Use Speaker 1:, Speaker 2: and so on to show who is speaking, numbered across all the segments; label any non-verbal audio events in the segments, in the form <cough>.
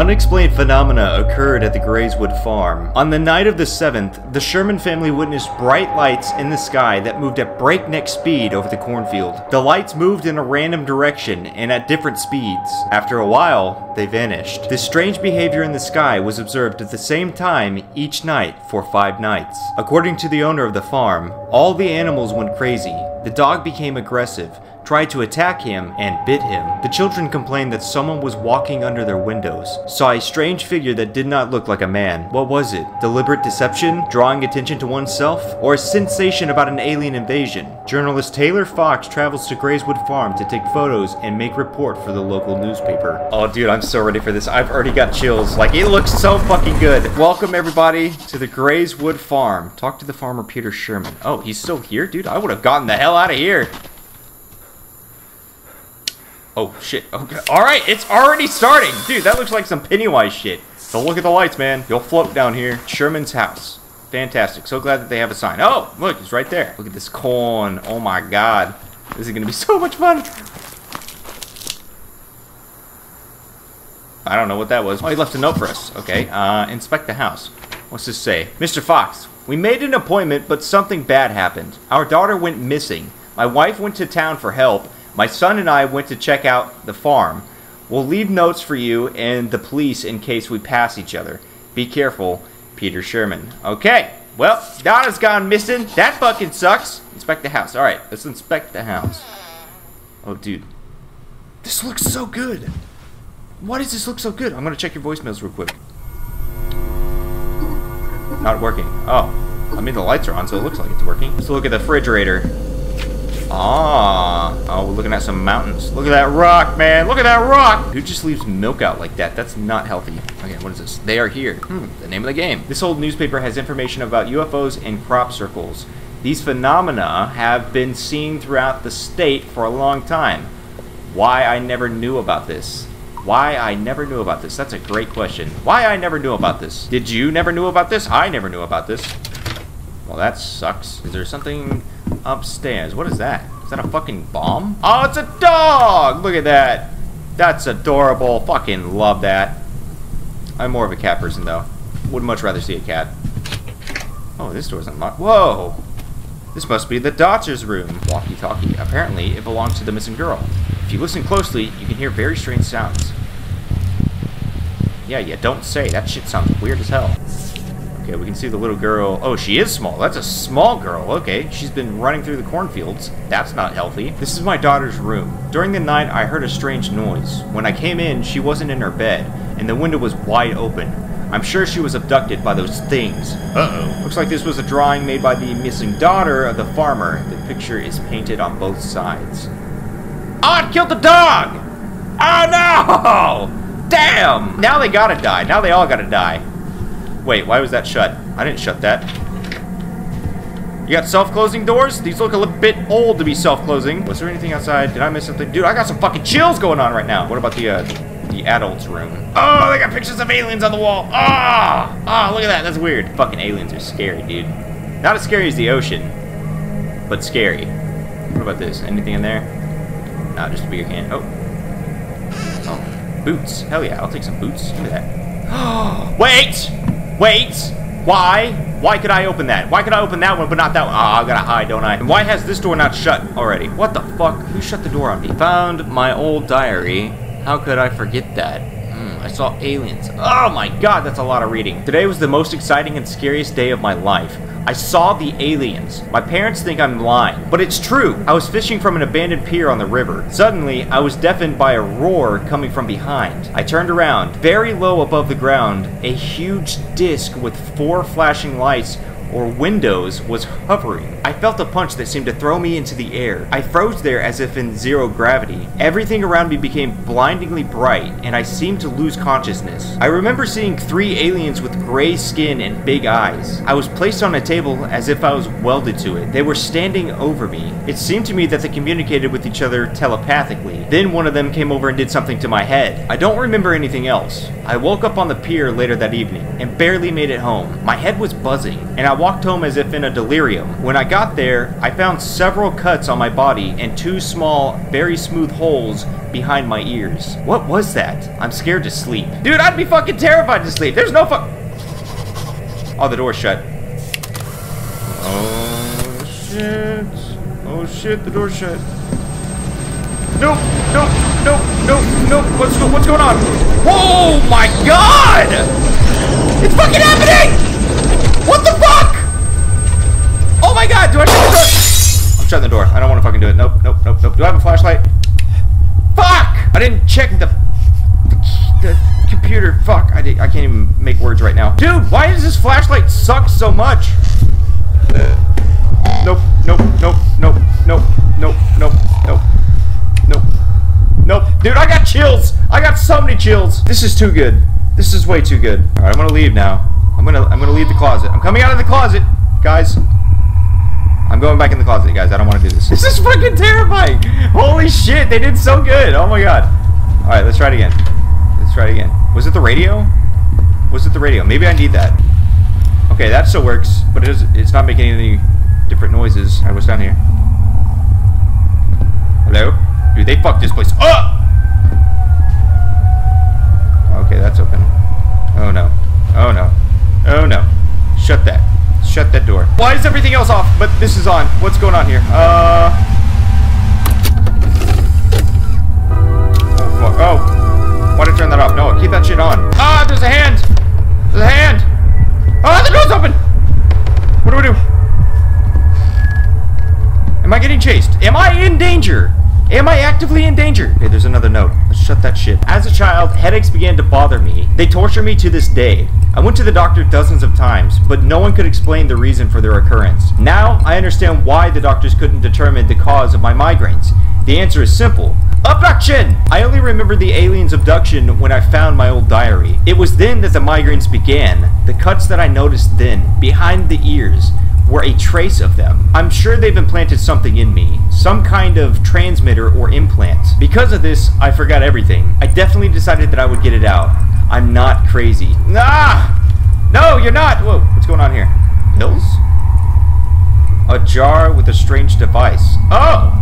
Speaker 1: Unexplained phenomena occurred at the Grayswood farm. On the night of the 7th, the Sherman family witnessed bright lights in the sky that moved at breakneck speed over the cornfield. The lights moved in a random direction and at different speeds. After a while, they vanished. This strange behavior in the sky was observed at the same time each night for five nights. According to the owner of the farm, all the animals went crazy. The dog became aggressive, tried to attack him, and bit him. The children complained that someone was walking under their windows, saw a strange figure that did not look like a man. What was it? Deliberate deception? Drawing attention to oneself? Or a sensation about an alien invasion? Journalist Taylor Fox travels to Grayswood Farm to take photos and make report for the local newspaper. Oh dude, I'm so ready for this. I've already got chills. Like, it looks so fucking good. Welcome everybody to the Grayswood Farm. Talk to the farmer Peter Sherman. Oh, he's still here? Dude, I would have gotten the hell out of here. Oh, shit. Okay. All right, it's already starting. Dude, that looks like some Pennywise shit. So look at the lights, man. You'll float down here. Sherman's house. Fantastic. So glad that they have a sign. Oh, look, it's right there. Look at this corn. Oh, my God. This is going to be <laughs> so much fun. I don't know what that was. Oh, he left a note for us. Okay, uh, inspect the house. What's this say? Mr. Fox, we made an appointment, but something bad happened. Our daughter went missing. My wife went to town for help. My son and I went to check out the farm. We'll leave notes for you and the police in case we pass each other. Be careful, Peter Sherman. Okay, well, Donna's gone missing. That fucking sucks. Inspect the house. All right, let's inspect the house. Oh, dude. This looks so good. Why does this look so good? I'm gonna check your voicemails real quick. Not working. Oh. I mean, the lights are on, so it looks like it's working. Let's look at the refrigerator. Ah. Oh, we're looking at some mountains. Look at that rock, man. Look at that rock. Who just leaves milk out like that? That's not healthy. Okay, what is this? They are here. Hmm, the name of the game. This old newspaper has information about UFOs and crop circles. These phenomena have been seen throughout the state for a long time. Why I never knew about this. Why I never knew about this. That's a great question. Why I never knew about this. Did you never knew about this? I never knew about this. Well, that sucks. Is there something upstairs? What is that? Is that a fucking bomb? Oh, it's a dog! Look at that. That's adorable. Fucking love that. I'm more of a cat person, though. Would much rather see a cat. Oh, this door's unlocked. Whoa! This must be the doctor's room. Walkie-talkie. Apparently, it belongs to the missing girl. If you listen closely, you can hear very strange sounds. Yeah, yeah, don't say. That shit sounds weird as hell. Okay, we can see the little girl. Oh, she is small. That's a small girl. Okay, she's been running through the cornfields. That's not healthy. This is my daughter's room. During the night, I heard a strange noise. When I came in, she wasn't in her bed, and the window was wide open. I'm sure she was abducted by those things. Uh-oh. Looks like this was a drawing made by the missing daughter of the farmer. The picture is painted on both sides. Oh, it killed the dog! Oh, no! <laughs> Damn! Now they gotta die. Now they all gotta die. Wait, why was that shut? I didn't shut that. You got self-closing doors? These look a little bit old to be self-closing. Was there anything outside? Did I miss something? Dude, I got some fucking chills going on right now. What about the, uh, the adults room? Oh, they got pictures of aliens on the wall. Ah! Oh, ah, oh, look at that. That's weird. Fucking aliens are scary, dude. Not as scary as the ocean, but scary. What about this? Anything in there? Nah, just a bigger can. Oh. Oh. Boots. Hell yeah, I'll take some boots. Give me that. <gasps> Wait! Wait! Why? Why could I open that? Why could I open that one but not that one? Ah, oh, I gotta hide, don't I? And why has this door not shut already? What the fuck? Who shut the door on me? Found my old diary. How could I forget that? Hmm, I saw aliens. Oh my god, that's a lot of reading. Today was the most exciting and scariest day of my life. I saw the aliens. My parents think I'm lying, but it's true. I was fishing from an abandoned pier on the river. Suddenly, I was deafened by a roar coming from behind. I turned around. Very low above the ground, a huge disc with four flashing lights or windows was hovering. I felt a punch that seemed to throw me into the air. I froze there as if in zero gravity. Everything around me became blindingly bright, and I seemed to lose consciousness. I remember seeing three aliens with gray skin and big eyes. I was placed on a table as if I was welded to it. They were standing over me. It seemed to me that they communicated with each other telepathically. Then one of them came over and did something to my head. I don't remember anything else. I woke up on the pier later that evening and barely made it home. My head was buzzing, and I walked home as if in a delirium. When I got there, I found several cuts on my body and two small, very smooth holes behind my ears. What was that? I'm scared to sleep. Dude, I'd be fucking terrified to sleep. There's no fuck. Oh, the door's shut. Oh, shit. Oh, shit, the door's shut. Nope, nope, nope, nope, nope. What's, go what's going on? Oh, my God! It's fucking happening! What the fuck? Oh, my God, do I shut the door? I'm shutting the door. I don't want to fucking do it. Nope, nope, nope, nope. Do I have a flashlight? Fuck! I didn't check the, the, the computer. Fuck, I, did, I can't even make words right now. Dude, why does this flashlight suck so much? Nope, nope, nope, nope, nope, nope, nope, nope, nope, nope. Dude, I got chills. I got so many chills. This is too good. This is way too good. All right, I'm gonna leave now. I'm gonna, I'm gonna leave the closet. I'm coming out of the closet, guys. I'm going back in the closet, guys. I don't want to do this. This is fucking terrifying. Holy shit, they did so good. Oh my god. All right, let's try it again. Let's try it again. Was it the radio? Was it the radio? Maybe I need that. Okay, that still works, but it is, it's not making any different noises. All right, what's down here? Hello? Dude, they fucked this place up! Okay, that's open. Oh no. Oh no. Oh no. Shut that. Shut that door. Why is everything else off, but this is on? What's going on here? Uh... Oh, fuck. Oh. Why did I turn that off? No, keep that shit on. Ah, there's a hand! There's a hand! Ah, the door's open! What do we do? Am I getting chased? Am I in danger? Am I actively in danger? Okay, there's another note. Let's shut that shit. As a child, headaches began to bother me. They torture me to this day. I went to the doctor dozens of times, but no one could explain the reason for their occurrence. Now, I understand why the doctors couldn't determine the cause of my migraines. The answer is simple. Abduction! I only remember the alien's abduction when I found my old diary. It was then that the migraines began. The cuts that I noticed then, behind the ears, were a trace of them. I'm sure they've implanted something in me, some kind of transmitter or implant. Because of this, I forgot everything. I definitely decided that I would get it out. I'm not crazy. Ah! No, you're not! Whoa, what's going on here? Pills? A jar with a strange device. Oh!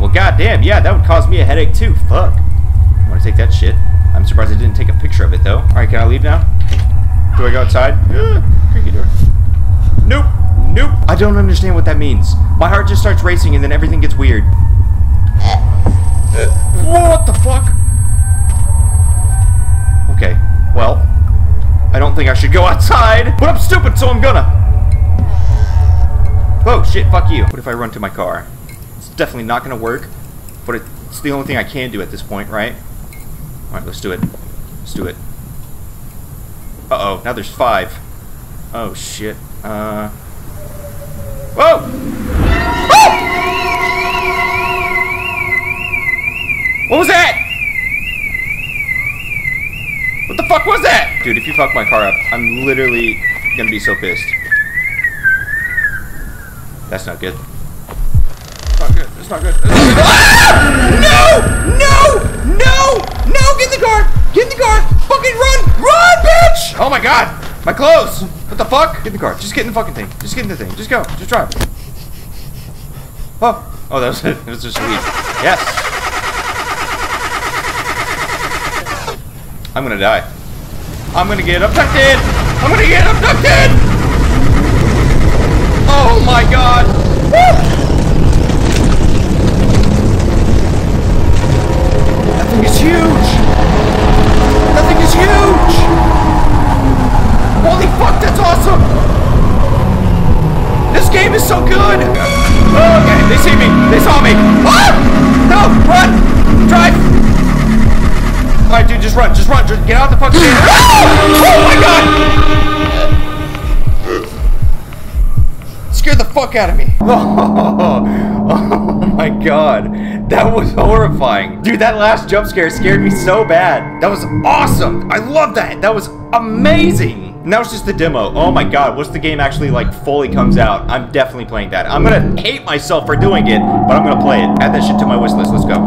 Speaker 1: Well, goddamn, yeah, that would cause me a headache too. Fuck. I want to take that shit. I'm surprised I didn't take a picture of it, though. Alright, can I leave now? Do I go outside? Uh, creaky door. Nope. Nope. I don't understand what that means. My heart just starts racing and then everything gets weird. What the fuck? Okay, well, I don't think I should go outside, but I'm stupid, so I'm gonna. Oh, shit, fuck you. What if I run to my car? It's definitely not gonna work, but it's the only thing I can do at this point, right? Alright, let's do it. Let's do it. Uh-oh, now there's five. Oh, shit. Uh... Whoa! Oh! What was that? What the fuck was that? Dude, if you fuck my car up, I'm literally gonna be so pissed. That's not good. It's not good. It's not good. It's not good. Ah! <laughs> No! No! No! No! Get in the car! Get in the car! Fucking run! Run, bitch! Oh my god! My clothes! What the fuck? Get in the car. Just get in the fucking thing. Just get in the thing. Just go. Just drive. Oh. Oh, that was <laughs> it. It was just lead. Yes. I'm gonna die. I'm gonna get abducted! I'm gonna get abducted! Oh my god! Woo! That thing is huge! That thing is huge! Holy fuck, that's awesome! This game is so good! Oh, okay, they see me! They saw me! Ah! No! Run! Drive! Alright, dude, just run, just run, just get out the fucking <laughs> Oh my god! Scared the fuck out of me. Oh, <laughs> oh my god. That was horrifying. Dude, that last jump scare scared me so bad. That was awesome. I love that. That was amazing. Now it's just the demo. Oh my god, once the game actually like fully comes out, I'm definitely playing that. I'm gonna hate myself for doing it, but I'm gonna play it. Add that shit to my wish list. Let's go.